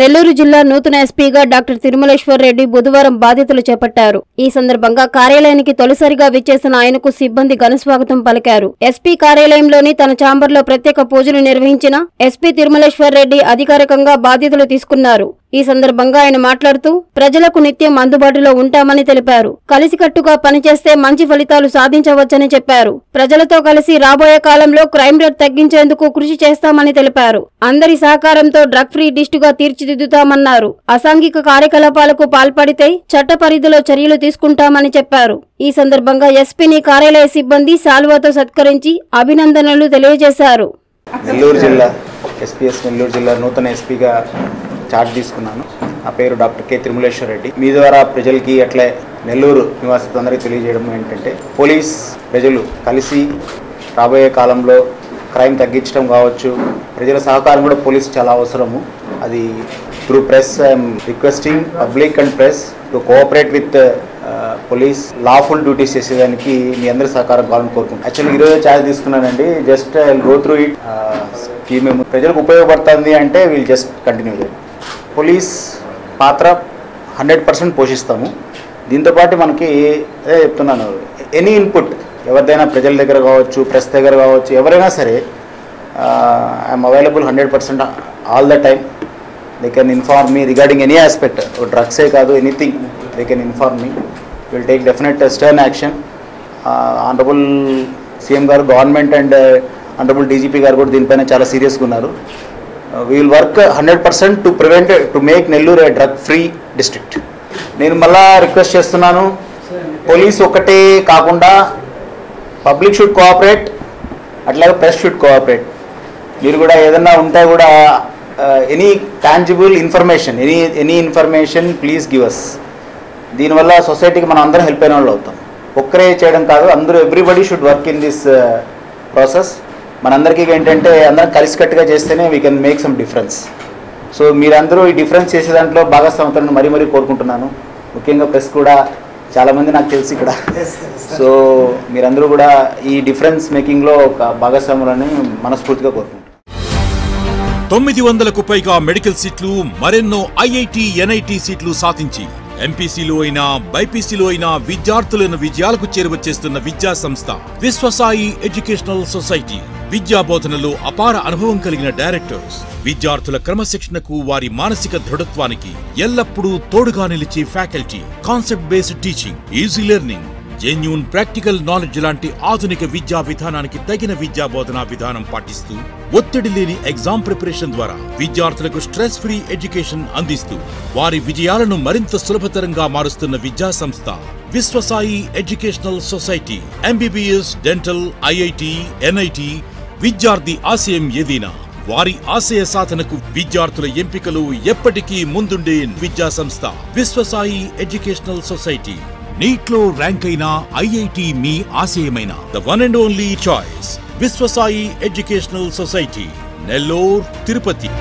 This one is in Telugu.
నెల్లూరు జిల్లా నూతన ఎస్పీగా డాక్టర్ తిరుమలేశ్వర్ రెడ్డి బుధవారం బాధ్యతలు చేపట్టారు. ఈ సందర్భంగా కార్యాలయానికి తొలిసారిగా విచ్చేసిన ఆయనకు సిబ్బంది ఘనస్వాగతం పలికారు. ఎస్పీ కార్యాలయంలోని తన ఛాంబర్లో ప్రత్యేక పూజలు నిర్వహించిన ఎస్పీ తిరుమలేశ్వర్ రెడ్డి అధికారికంగా బాధ్యతలు తీసుకున్నారు. ఈ సందర్భంగా ఆయన మాట్లాడుతూ ప్రజలకు నిత్యం అందుబాటులో ఉంటామని తెలిపారు. కలిసికట్టుగా పనిచేస్తే మంచి ఫలితాలు సాధించవచ్చని చెప్పారు. ప్రజలతో కలిసి రాబోయే కాలంలో క్రైమ్ రేట్ తగ్గించేందుకు కృషి చేస్తామని తెలిపారు. అందరి సహకారంతో డ్రగ్ ఫ్రీ డిస్టుగా తీర్చిదిద్దుతామన్నారు. అసాంఘిక కార్యకలాపాలకు పాల్పడితే చట్ట పరిధిలో చర్యలు తీసుకుంటామని చెప్పారు. ఈ సందర్భంగా ఎస్పీని కార్యాలయ సిబ్బంది శాల్వాతో సత్కరించి అభినందనలు తెలియజేశారు. నెల్లూరు జిల్లా ఎస్పీఎస్ నెల్లూరు జిల్లా నూతన ఎస్పీగా చార్జ్ తీసుకున్నాను. నా పేరు డాక్టర్ కె తిరుమలేశ్వర్ రెడ్డి. మీ ద్వారా ప్రజలకి అట్లే నెల్లూరు నివాసితులందరికీ తెలియజేయడం ఏంటంటే పోలీస్ ప్రజలు కలిసి రాబోయే కాలంలో క్రైమ్ తగ్గించడం కావచ్చు. ప్రజల సహకారం కూడా పోలీస్ చాలా అవసరము. అది through press I'm requesting public and press to cooperate with police lawful duties చేసేదానికి మీ అందరి సహకారం కావాలని కోరుకుంటున్నాను. యాక్చువల్లీ ఈరోజు ఛార్జ్ తీసుకున్నానండి. జస్ట్ గో త్రూ ఇట్ ఈ మేము ప్రజలకు ఉపయోగపడుతుంది అంటే వీళ్ళు జస్ట్ కంటిన్యూ చేయండి పోలీస్ పాత్ర హండ్రెడ్ పర్సెంట్ పోషిస్తాము. దీంతోపాటు మనకి అదే చెప్తున్నాను ఎనీ ఇన్పుట్ ఎవరిదైనా ప్రజల దగ్గర కావచ్చు ప్రెస్ దగ్గర కావచ్చు ఎవరైనా సరే I'm available hundred percent all the time. They can inform me regarding any aspect డ్రగ్సే కాదు anything they can inform me will take definite stern action honourable CM garu government and honourable DGP garu కూడా దీనిపైన చాలా సీరియస్గా ఉన్నారు. We will work hundred percent to prevent to make Nellore a drug free district నేను మళ్ళా రిక్వెస్ట్ చేస్తున్నాను. పోలీస్ ఒక్కటే కాకుండా పబ్లిక్ షుడ్ కోఆపరేట్ అట్లాగే ప్రెస్ షుడ్ కోఆపరేట్ మీరు కూడా ఏదన్నా ఉంటే కూడా any tangible information any any information please give us దీనివల్ల సొసైటీకి మనం అందరం హెల్ప్ అయిన వాళ్ళు అవుతాం. ఒక్కరే చేయడం కాదు అందరూ everybody should work in this process మనందరికీ ఏంటంటే అందరం కలిసికట్టుగా చేస్తేనే we can make some difference so మీరందరూ ఈ డిఫరెన్స్ చేసే దాంట్లో భాగస్వామ్యం మరీ మరీ కోరుకుంటున్నాను. ముఖ్యంగా ప్రెస్ కూడా చాలామంది నాకు తెలుసు ఇక్కడ. సో మీరందరూ కూడా ఈ డిఫరెన్స్ మేకింగ్లో ఒక భాగస్వాములని మనస్ఫూర్తిగా కోరుకుంటున్నాను. తొమ్మిది వందలకు పైగా మెడికల్ సీట్లు మరెన్నో ఐఐటి ఎన్ఐటి సీట్లు సాధించి ఎంపీసీలో అయినా బైపీసీలో అయినా విద్యార్థులను విజయాలకు చేరువచేస్తున్న విద్యా సంస్థ విశ్వసాయి ఎడ్యుకేషనల్ సొసైటీ. విద్యా బోధనలో అపార అనుభవం కలిగిన డైరెక్టర్స్ విద్యార్థుల క్రమశిక్షణకు వారి మానసిక దృఢత్వానికి ఎల్లప్పుడూ తోడుగా నిలిచే faculty concept based teaching easy learning genuine practical knowledge లాంటి ఆధునిక విద్యా విధానానికి తగిన విద్యా బోధనా విధానం పాటిస్తూ ఒత్తిడి లేని ఎగ్జామ్ ప్రిపరేషన్ ద్వారా విద్యార్థులకు స్ట్రెస్ ఫ్రీ ఎడ్యుకేషన్ అందిస్తూ వారి విజయాలను మరింత సులభతరంగా మారుస్తున్న విద్యా సంస్థ Viswasai educational society MBBS dental IIT NIT విద్యార్థి ఆశయం ఏదైనా వారి ఆశయ సాధనకు విద్యార్థుల ఎంపికలు ఎప్పటికీ ముందుండే విద్యా సంస్థ విశ్వసాయి ఎడ్యుకేషనల్ సొసైటీ. నీట్లో ర్యాంక్ అయిన ఐఐటి మీ ఆశయమైన. The one and only choice. Viswasai educational society. Nellore Tirupati.